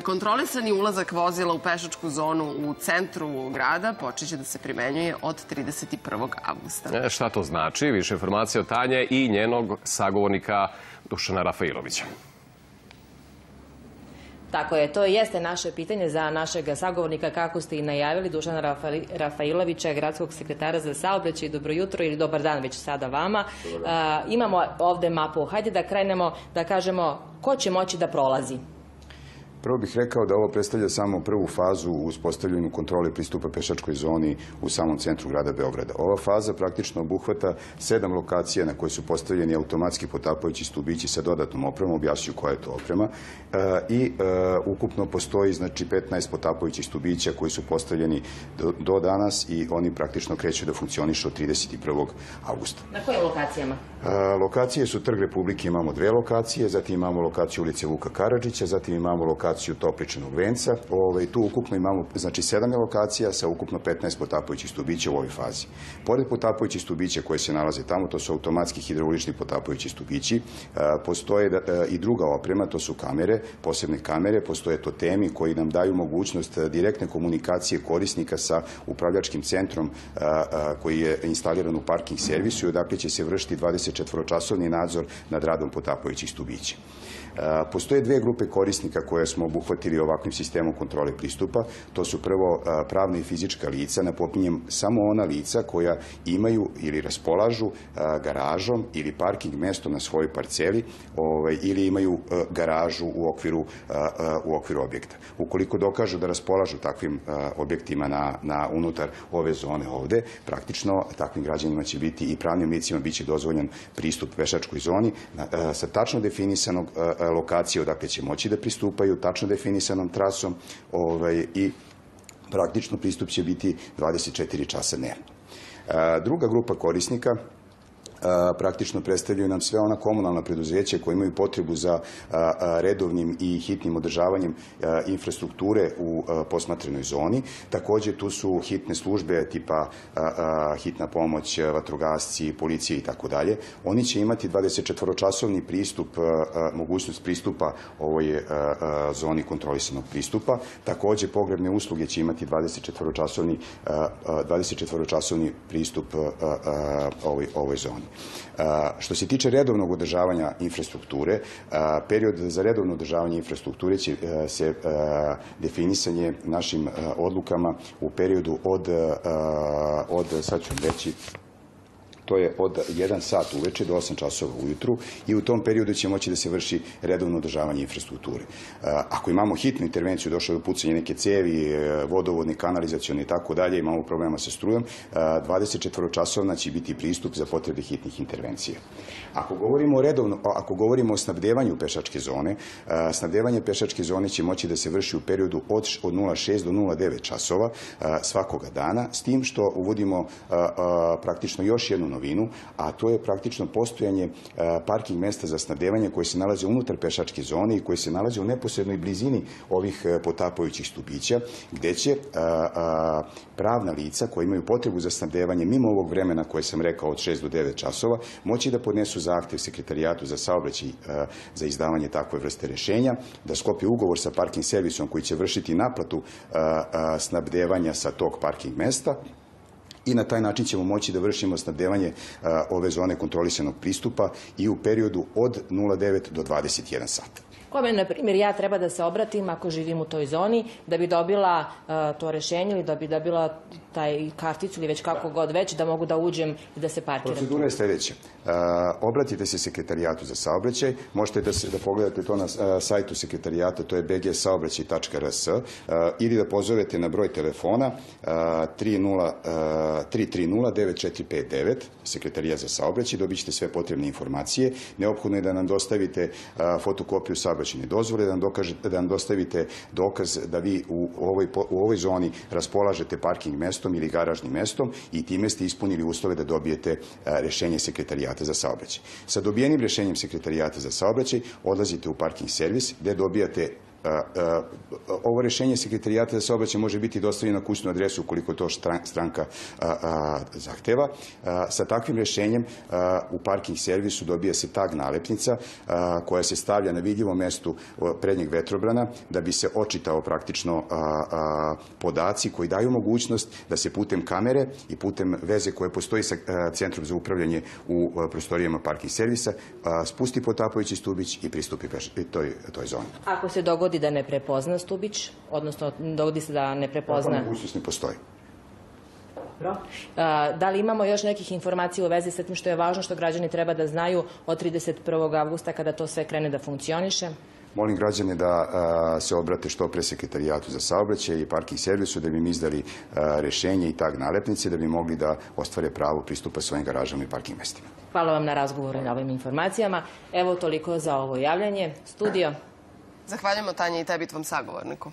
Kontrolisani ulazak vozila u pešačku zonu u centru grada počeće da se primenjuje od 31. avgusta. E, šta to znači? Više informacije od Tanje i njenog sagovornika Dušana Rafailovića. Tako je, to jeste naše pitanje za našeg sagovornika, kako ste i najavili, Dušana Rafailovića, gradskog sekretara za saobraćaj. Dobro jutro ili dobar dan već sada vama. imamo ovde mapu. Hajde da krenemo, da kažemo ko će moći da prolazi. Prvo bih rekao da ovo predstavlja samo prvu fazu u uspostavljanju kontrole pristupa pešačkoj zoni u samom centru grada Beograda. Ova faza praktično obuhvata sedam lokacija na koje su postavljeni automatski potapajući stubići sa dodatnom opremom, objasnju koja je to oprema, e, i e, ukupno postoji znači 15 potapajućih stubića koji su postavljeni do, danas i oni praktično kreću da funkcionišu od 31. augusta. Na kojim lokacijama? E, lokacije su Trg Republike, imamo dve lokacije, zatim imamo lokaciju ulice Vuka Karadžića, zatim imamo lokaciju lokaciju Topličanog venca. Ovaj, tu ukupno imamo znači, sedam lokacija sa ukupno 15 potapujućih stubića u ovoj fazi. Pored potapujućih stubića koje se nalaze tamo, to su automatski hidraulični potapujući stubići, postoje da, i druga oprema, to su kamere, posebne kamere, postoje totemi koji nam daju mogućnost direktne komunikacije korisnika sa upravljačkim centrom koji je instaliran u parking servisu i odakle će se vršiti 24-časovni nadzor nad radom potapujućih stubića. Postoje dve grupe korisnika koje smo obuhvatili ovakvim sistemom kontrole pristupa. To su prvo pravna i fizička lica, napominjem samo ona lica koja imaju ili raspolažu garažom ili parking mesto na svojoj parceli ovaj, ili imaju garažu u okviru, u okviru objekta. Ukoliko dokažu da raspolažu takvim objektima na, na unutar ove zone ovde, praktično takvim građanima će biti i pravnim licima biće dozvoljen pristup pešačkoj zoni sa tačno definisanog lokacije odakle će moći da pristupaju, tačno definisanom trasom ovaj, i praktično pristup će biti 24 časa dnevno. Druga grupa korisnika praktično predstavljaju nam sve ona komunalna preduzeća koje imaju potrebu za redovnim i hitnim održavanjem infrastrukture u posmatrenoj zoni. Takođe tu su hitne službe tipa hitna pomoć, vatrogasci, policije i tako dalje. Oni će imati 24-časovni pristup, mogućnost pristupa ovoj zoni kontrolisanog pristupa. Takođe pogrebne usluge će imati 24-časovni 24 pristup ovoj, ovoj zoni. Što se tiče redovnog održavanja infrastrukture, period za redovno održavanje infrastrukture će se definisanje našim odlukama u periodu od, od sad ću reći, to je od 1 sat uveče do 8 časova ujutru i u tom periodu će moći da se vrši redovno održavanje infrastrukture. Ako imamo hitnu intervenciju, došlo do pucanja neke cevi, e, vodovodni, kanalizacioni i tako dalje, imamo problema sa strujom, 24 časovna će biti pristup za potrebe hitnih intervencija. Ako govorimo o redovno, ako govorimo o snabdevanju pešačke zone, snabdevanje pešačke zone će moći da se vrši u periodu od, od 06 do 09 časova svakoga dana, s tim što uvodimo praktično još jednu novinu, a to je praktično postojanje parking mesta za snabdevanje koje se nalaze unutar pešačke zone i koje se nalaze u neposrednoj blizini ovih potapajućih stubića, gde će pravna lica koja imaju potrebu za snabdevanje mimo ovog vremena koje sam rekao od 6 do 9 časova, moći da podnesu zahtev sekretarijatu za saobraćaj za izdavanje takve vrste rešenja, da sklopi ugovor sa parking servisom koji će vršiti naplatu snabdevanja sa tog parking mesta i na taj način ćemo moći da vršimo snabdevanje ove zone kontrolisanog pristupa i u periodu od 09 do 21 sata. Kome, na primjer, ja treba da se obratim ako živim u toj zoni da bi dobila to rešenje ili da bi dobila taj karticu ili već kako god već da mogu da uđem i da se parkiram. Procedura je sljedeća. obratite se sekretarijatu za saobraćaj, možete da, se, da pogledate to na sajtu sekretarijata, to je bgsaobraćaj.rs ili da pozovete na broj telefona 330-9459, sekretarijat za saobraćaj, dobit ćete sve potrebne informacije. Neophodno je da nam dostavite fotokopiju saobraćajne dozvole, da da nam dostavite dokaz da vi u ovoj, u ovoj zoni raspolažete parking mesto mestom ili garažnim mestom i time ste ispunili uslove da dobijete rešenje sekretarijata za saobraćaj. Sa dobijenim rešenjem sekretarijata za saobraćaj odlazite u parking servis gde dobijate Ovo rešenje sekretarijata za saobraćaj može biti dostavljeno na kućnu adresu ukoliko to stranka zahteva. Sa takvim rešenjem u parking servisu dobija se tag nalepnica koja se stavlja na vidljivom mestu prednjeg vetrobrana da bi se očitao praktično podaci koji daju mogućnost da se putem kamere i putem veze koje postoji sa Centrom za upravljanje u prostorijama parking servisa spusti potapajući stubić i pristupi toj, toj zoni. Ako se dogodi da ne prepozna stubić, odnosno dogodi se da ne prepozna... Takva mogućnost ne postoji. Da li imamo još nekih informacija u vezi sa tim što je važno što građani treba da znaju od 31. avgusta kada to sve krene da funkcioniše? Molim građane da se obrate što pre sekretarijatu za saobraćaj i parking servisu da bi im izdali rešenje i tag nalepnice da bi mogli da ostvare pravo pristupa svojim garažama i parking mestima. Hvala vam na razgovoru i na ovim informacijama. Evo toliko za ovo javljanje. Studio. Zahvaljujemo Tanja i tebi tvom sagovorniku.